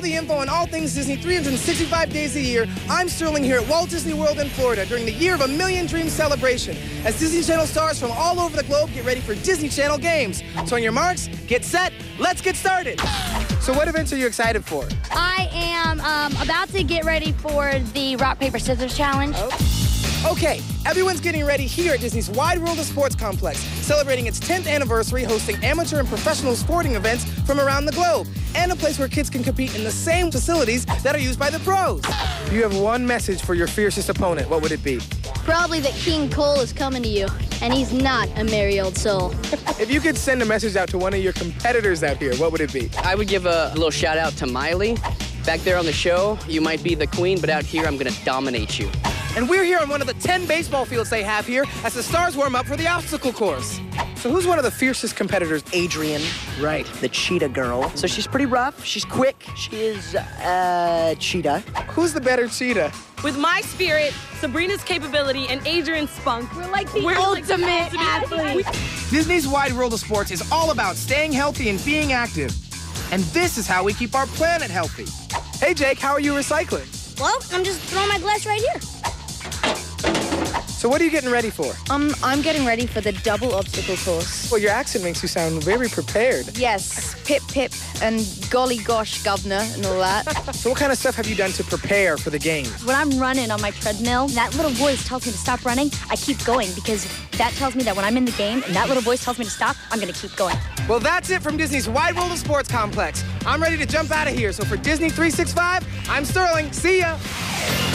the info on all things Disney 365 days a year. I'm Sterling here at Walt Disney World in Florida during the Year of a Million Dreams celebration. As Disney Channel stars from all over the globe get ready for Disney Channel games. So on your marks, get set, let's get started. So what events are you excited for? I am um, about to get ready for the rock, paper, scissors challenge. Okay, everyone's getting ready here at Disney's Wide World of Sports Complex, celebrating its 10th anniversary, hosting amateur and professional sporting events from around the globe, and a place where kids can compete in the same facilities that are used by the pros. You have one message for your fiercest opponent. What would it be? Probably that King Cole is coming to you, and he's not a merry old soul. If you could send a message out to one of your competitors out here, what would it be? I would give a little shout out to Miley. Back there on the show, you might be the queen, but out here, I'm gonna dominate you. And we're here on one of the 10 baseball fields they have here as the stars warm up for the obstacle course. So who's one of the fiercest competitors? Adrienne, right, the cheetah girl. So she's pretty rough, she's quick, she is uh cheetah. Who's the better cheetah? With my spirit, Sabrina's capability, and Adrienne's spunk, we're like the We're like the ultimate ultimate athlete. Disney's Wide World of Sports is all about staying healthy and being active. And this is how we keep our planet healthy. Hey Jake, how are you recycling? Well, I'm just throwing my glass right here. So what are you getting ready for? Um, I'm getting ready for the double obstacle course. Well, your accent makes you sound very prepared. Yes, pip pip and golly gosh governor and all that. So what kind of stuff have you done to prepare for the games? When I'm running on my treadmill, that little voice tells me to stop running. I keep going because that tells me that when I'm in the game and that little voice tells me to stop, I'm gonna keep going. Well, that's it from Disney's Wide World of Sports Complex. I'm ready to jump out of here. So for Disney 365, I'm Sterling. See ya. Disney 365.